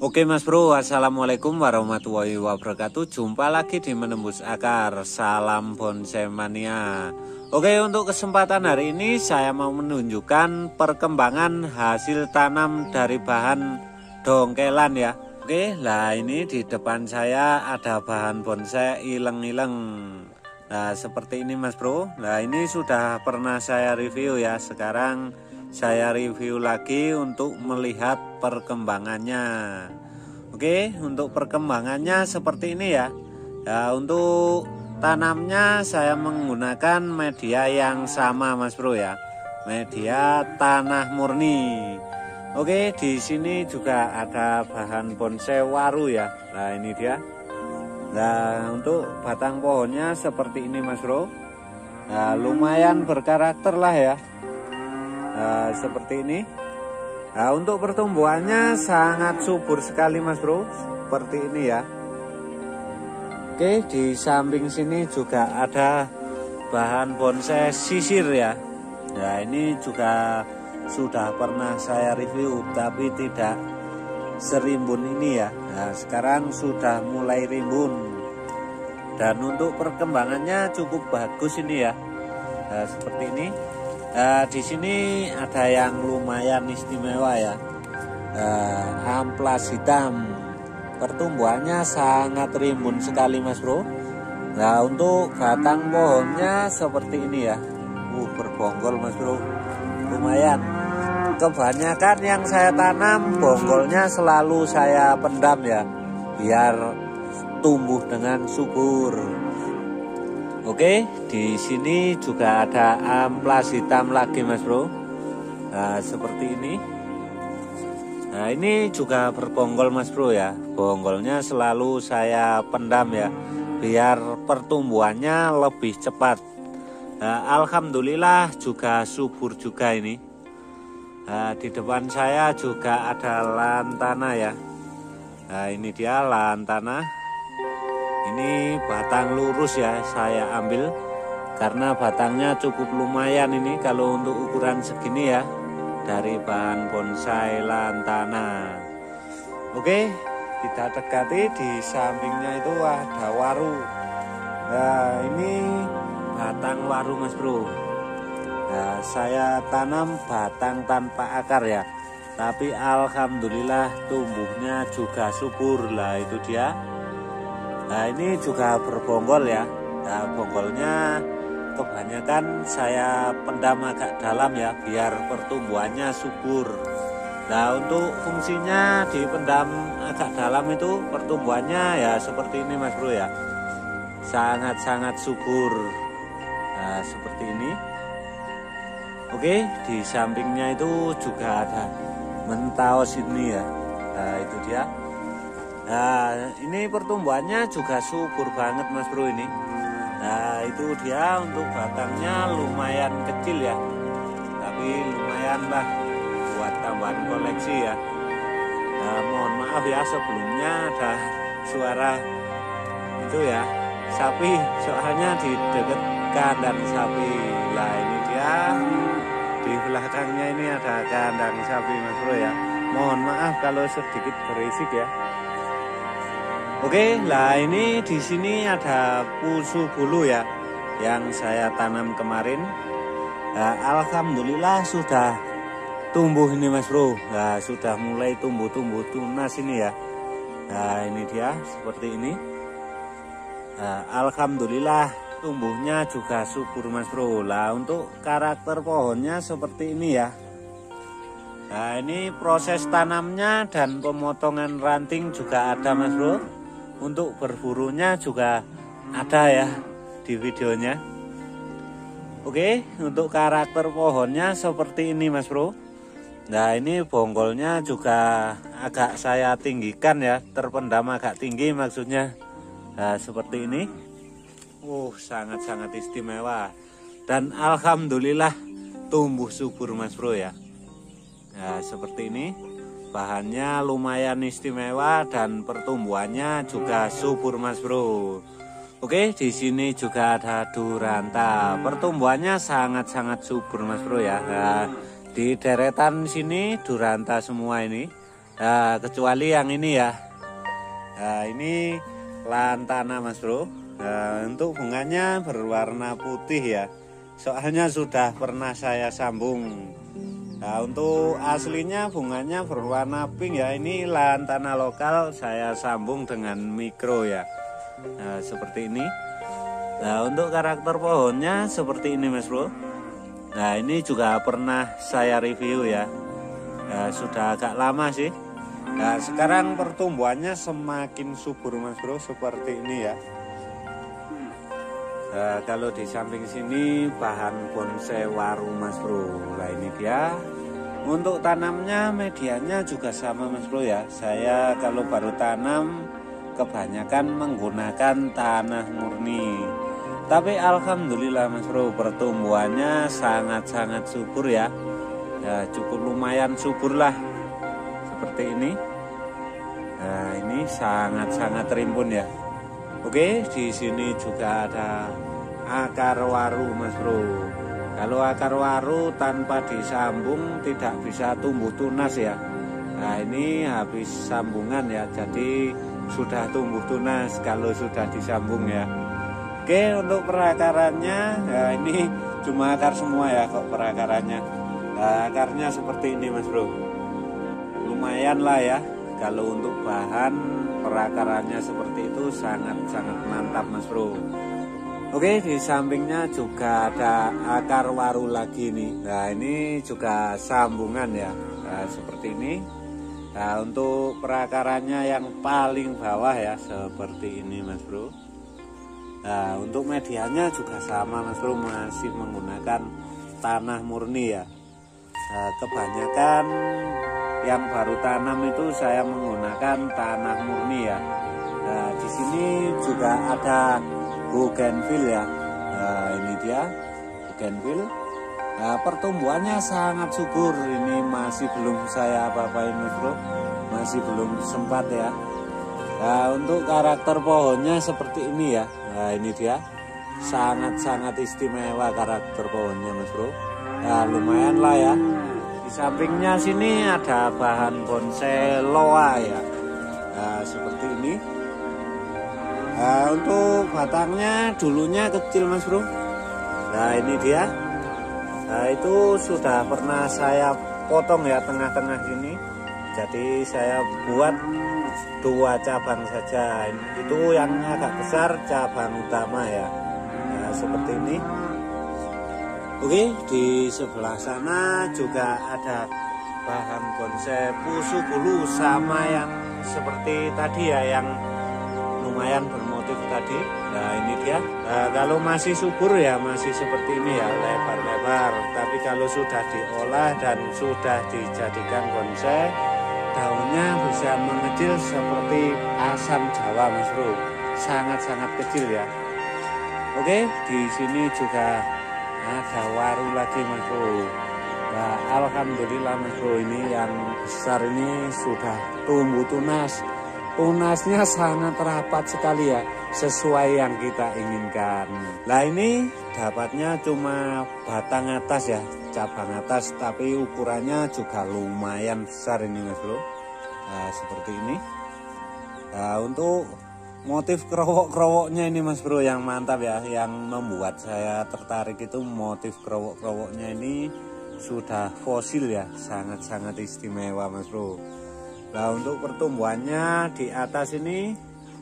Oke Mas Bro, Assalamualaikum warahmatullahi wabarakatuh. Jumpa lagi di Menembus Akar. Salam Bonsai Mania Oke untuk kesempatan hari ini saya mau menunjukkan perkembangan hasil tanam dari bahan dongkelan ya. Oke, lah ini di depan saya ada bahan bonsai ileng-ileng. Nah seperti ini Mas Bro. Nah ini sudah pernah saya review ya. Sekarang saya review lagi untuk melihat perkembangannya. Oke untuk perkembangannya seperti ini ya. Ya untuk tanamnya saya menggunakan media yang sama Mas Bro ya. Media tanah murni. Oke di sini juga ada bahan bonsai waru ya. Nah ini dia. Nah untuk batang pohonnya seperti ini Mas Bro. Nah lumayan berkarakter lah ya nah, seperti ini. Nah untuk pertumbuhannya sangat subur sekali mas bro. Seperti ini ya. Oke di samping sini juga ada bahan bonsai sisir ya. Nah ini juga sudah pernah saya review tapi tidak serimbun ini ya. Nah sekarang sudah mulai rimbun. Dan untuk perkembangannya cukup bagus ini ya. Nah, seperti ini Nah, di sini ada yang lumayan istimewa ya. Nah, amplas hitam. Pertumbuhannya sangat rimbun sekali Mas Bro. Nah, untuk batang pohonnya seperti ini ya. Uh, berbonggol Mas Bro. Lumayan. Kebanyakan yang saya tanam bonggolnya selalu saya pendam ya. Biar tumbuh dengan subur. Oke, di sini juga ada amplas hitam lagi, Mas Bro. Nah, seperti ini. Nah, ini juga berbonggol, Mas Bro ya. Bonggolnya selalu saya pendam ya, biar pertumbuhannya lebih cepat. Nah, alhamdulillah juga subur juga ini. Nah, di depan saya juga ada lantana ya. Nah, ini dia lantana ini batang lurus ya saya ambil karena batangnya cukup lumayan ini kalau untuk ukuran segini ya dari bahan bonsai lantana. Oke kita dekati di sampingnya itu ada waru. Nah ini batang waru mas bro. Nah saya tanam batang tanpa akar ya tapi alhamdulillah tumbuhnya juga subur. Lah itu dia Nah ini juga berbonggol ya. Nah bonggolnya kebanyakan saya pendam agak dalam ya Biar pertumbuhannya subur. Nah untuk fungsinya di pendam agak dalam itu pertumbuhannya ya seperti ini mas bro ya. Sangat-sangat subur. Nah seperti ini. Oke di sampingnya itu juga ada mentaos ini ya. Nah itu dia Nah ini pertumbuhannya juga subur banget mas bro ini. Nah itu dia untuk batangnya lumayan kecil ya. Tapi lumayan lah buat tambahan koleksi ya. Nah mohon maaf ya sebelumnya ada suara itu ya. Sapi soalnya di dekat kandang sapi. Lah ini dia. Di belakangnya ini ada kandang sapi mas bro ya. Mohon maaf kalau sedikit berisik ya Oke, lah ini di sini ada pusu bulu ya yang saya tanam kemarin. Nah, Alhamdulillah sudah tumbuh ini Mas Bro. Nah, sudah mulai tumbuh-tumbuh tunas ini ya. Nah, ini dia seperti ini. Nah, Alhamdulillah tumbuhnya juga subur Mas Bro. Lah untuk karakter pohonnya seperti ini ya. Nah, ini proses tanamnya dan pemotongan ranting juga ada Mas Bro untuk berburunya juga ada ya di videonya. Oke untuk karakter pohonnya seperti ini mas bro. Nah ini bonggolnya juga agak saya tinggikan ya. Terpendam agak tinggi maksudnya. Nah seperti ini. Uh sangat-sangat istimewa. Dan Alhamdulillah tumbuh subur mas bro ya. Nah seperti ini bahannya lumayan istimewa dan pertumbuhannya juga subur mas bro. Oke di sini juga ada duranta. Pertumbuhannya sangat-sangat subur mas bro ya. Nah, di deretan sini duranta semua ini. Nah, kecuali yang ini ya. Nah, ini lantana mas bro. Nah, untuk bunganya berwarna putih ya. Soalnya sudah pernah saya sambung Nah untuk aslinya bunganya berwarna pink ya. Ini lantana lokal saya sambung dengan mikro ya. Nah seperti ini. Nah untuk karakter pohonnya seperti ini mas bro. Nah ini juga pernah saya review ya. Nah sudah agak lama sih. Nah sekarang pertumbuhannya semakin subur mas bro seperti ini ya. Nah, kalau di samping sini bahan bonsai waru mas bro. Nah ini dia Untuk tanamnya medianya juga sama mas bro ya. Saya kalau baru tanam kebanyakan menggunakan tanah murni. Tapi alhamdulillah mas bro pertumbuhannya sangat-sangat subur ya. Ya cukup lumayan subur lah Seperti ini. Nah ini sangat-sangat rimbun ya. Oke, di sini juga ada akar waru, Mas Bro. Kalau akar waru tanpa disambung tidak bisa tumbuh tunas ya. Nah, ini habis sambungan ya. Jadi sudah tumbuh tunas kalau sudah disambung ya. Oke, untuk perakarannya ya ini cuma akar semua ya kok perakarannya. Nah, akarnya seperti ini, Mas Bro. Lumayan lah ya kalau untuk bahan perakarannya seperti itu sangat-sangat mantap mas bro Oke di sampingnya juga ada akar waru lagi nih. Nah ini juga sambungan ya. Nah, seperti ini. Nah untuk perakarannya yang paling bawah ya seperti ini mas bro. Nah untuk medianya juga sama mas bro masih menggunakan tanah murni ya. Nah, Kebanyakan yang baru tanam itu saya menggunakan tanah murni ya. Nah, di sini juga ada bougainville ya. Nah, ini dia bougainville. Nah, pertumbuhannya sangat subur. Ini masih belum saya apa-apain, Bro. Masih belum sempat ya. Nah, untuk karakter pohonnya seperti ini ya. Nah, ini dia. Sangat-sangat istimewa karakter pohonnya, Mas Bro. Nah, lumayan lah ya di sampingnya sini ada bahan bonsai loa ya nah, seperti ini nah, untuk batangnya dulunya kecil mas bro. Nah ini dia. Nah itu sudah pernah saya potong ya tengah-tengah sini jadi saya buat dua cabang saja. Itu yang agak besar cabang utama ya. Nah, seperti ini. Oke, di sebelah sana juga ada bahan bonsai pusu bulu sama yang seperti tadi ya, yang lumayan bermotif tadi. Nah ini dia. Nah, kalau masih subur ya masih seperti ini ya, lebar-lebar. Tapi kalau sudah diolah dan sudah dijadikan bonsai, daunnya bisa mengecil seperti asam jawa mas bro. Sangat-sangat kecil ya. Oke, di sini juga ada waru lagi mas bro nah alhamdulillah mas bro ini yang besar ini sudah tumbuh tunas tunasnya sangat rapat sekali ya sesuai yang kita inginkan. Nah ini dapatnya cuma batang atas ya cabang atas tapi ukurannya juga lumayan besar ini mas bro. Nah seperti ini. Nah untuk motif kerowok-kerowoknya ini mas bro yang mantap ya yang membuat saya tertarik itu motif kerowok-kerowoknya ini sudah fosil ya sangat-sangat istimewa mas bro nah untuk pertumbuhannya di atas ini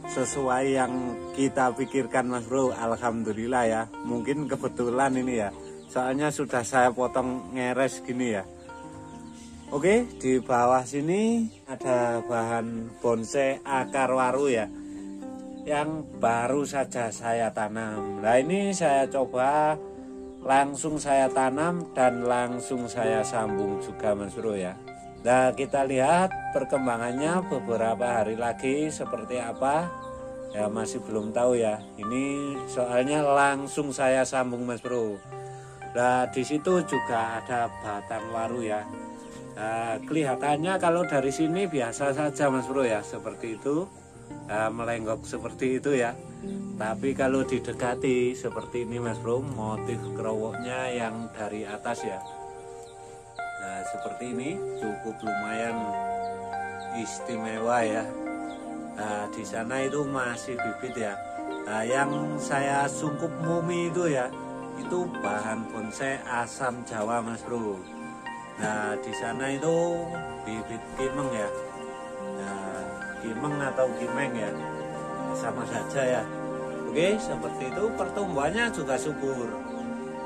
sesuai yang kita pikirkan mas bro. Alhamdulillah ya. Mungkin kebetulan ini ya. Soalnya sudah saya potong ngeres gini ya. Oke di bawah sini ada bahan bonsai akar waru ya. Yang baru saja saya tanam. Nah ini saya coba langsung saya tanam dan langsung saya sambung juga Mas Bro ya. Nah kita lihat perkembangannya beberapa hari lagi seperti apa ya masih belum tahu ya. Ini soalnya langsung saya sambung Mas Bro. Nah di situ juga ada batang waru ya. Nah, kelihatannya kalau dari sini biasa saja Mas Bro ya seperti itu uh, melenggok seperti itu ya tapi kalau didekati seperti ini mas bro motif kerowoknya yang dari atas ya nah seperti ini cukup lumayan istimewa ya. Nah, di sana itu masih bibit ya. Nah, yang saya sungkup mumi itu ya itu bahan bonsai asam jawa mas bro. Nah di sana itu bibit kimeng ya. Nah, kimeng atau kimeng ya. Sama saja ya. Oke seperti itu pertumbuhannya juga subur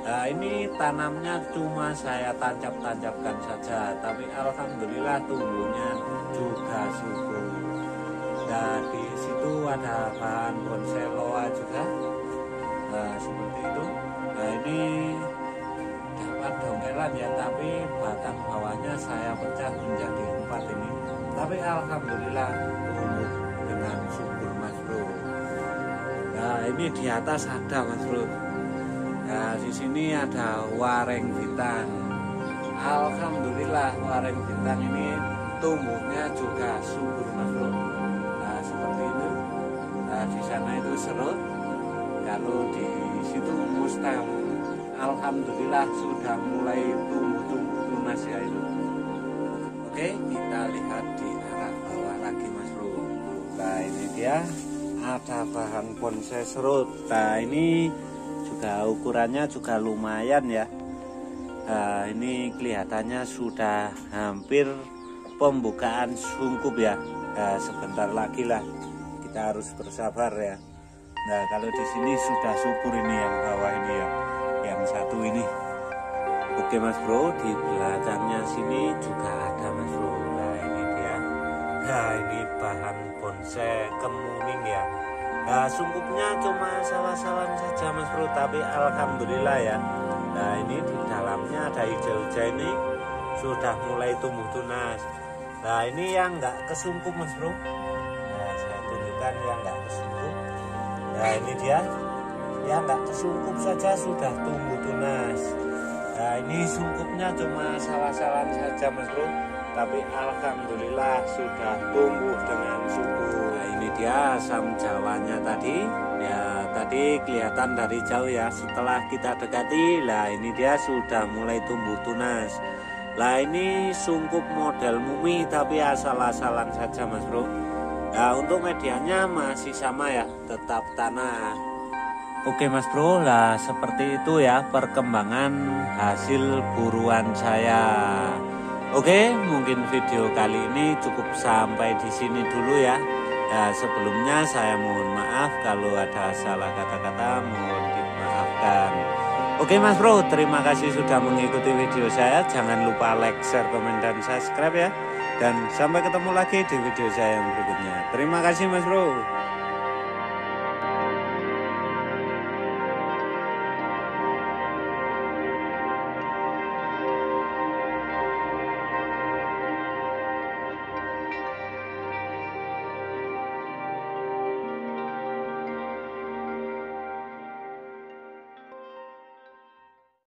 Nah ini tanamnya cuma saya tancap-tancapkan saja Tapi Alhamdulillah tumbuhnya juga subur. Nah di situ ada bahan bonsai loa juga. Nah seperti itu. Nah ini dapat dongelan ya Tapi batang bawahnya saya pecah menjadi empat ini. Tapi Alhamdulillah tumbuh dengan subur mas bro. Nah ini di atas ada mas bro Nah, di sini ada wareng bintang. Alhamdulillah wareng bintang ini tumbuhnya juga subur bro. Nah seperti itu. Nah di sana itu serut. Kalau di situ mustam. Alhamdulillah sudah mulai tumbuh-tumbuh tunas ya itu. Oke kita lihat di arah bawah lagi mas bro. Nah ini dia ada bahan bonsai serut. Nah ini juga ukurannya juga lumayan ya. Nah, ini kelihatannya sudah hampir pembukaan sungkup ya. Nah, sebentar lagi lah kita harus bersabar ya. Nah kalau di sini sudah subur ini yang bawah ini ya. Yang satu ini. Oke mas bro di belakangnya sini juga ada mas bro. Nah ini dia. Nah ini bahan bonsai kemuning ya Nah, sungkupnya cuma salah-salah saja Mas Bro, tapi alhamdulillah ya. Nah, ini di dalamnya ada hijau-hijau ini sudah mulai tumbuh tunas. Nah, ini yang enggak kesungkup Mas Bro. Nah, saya tunjukkan yang enggak kesungkup. Nah, ini dia. Yang enggak kesungkup saja sudah tumbuh tunas. Nah, ini sungkupnya cuma salah-salah saja Mas Bro, tapi alhamdulillah sudah tumbuh dengan subur dia asam jawanya tadi. Ya tadi kelihatan dari jauh ya. Setelah kita dekati lah ini dia sudah mulai tumbuh tunas. Lah ini sungkup model mumi tapi asal-asalan saja mas bro. Nah untuk medianya masih sama ya tetap tanah. Oke mas bro lah seperti itu ya perkembangan hasil buruan saya Oke mungkin video kali ini cukup sampai di sini dulu ya Ya, sebelumnya saya mohon maaf kalau ada salah kata-kata, mohon dimaafkan. Oke Mas Bro, terima kasih sudah mengikuti video saya. Jangan lupa like, share, komen, dan subscribe ya. Dan sampai ketemu lagi di video saya yang berikutnya. Terima kasih Mas Bro.